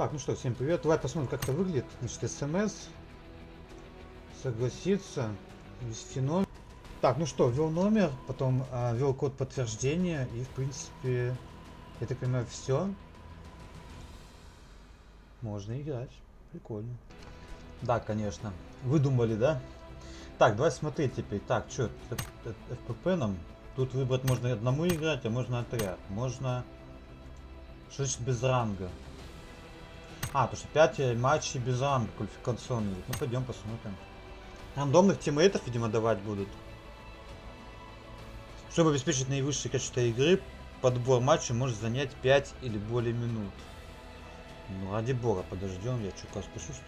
Так, ну что, всем привет. Давай посмотрим, как это выглядит. Значит, смс. Согласиться. Ввести номер. Так, ну что, ввел номер, потом а, ввел код подтверждения. И, в принципе, я так понимаю, все. Можно играть. Прикольно. Да, конечно. Выдумали, да? Так, давай смотреть теперь. Так, что, FPP нам? Тут выбрать можно одному играть, а можно отряд. Можно... Что значит без ранга? А, то что 5 матчей без ранга квалификационных. Ну пойдем посмотрим. Рандомных тиммейтов, видимо, давать будут. Чтобы обеспечить наивысшее качество игры, подбор матча может занять 5 или более минут. Ну, ради бога, подождем, я что, спешу, что ли?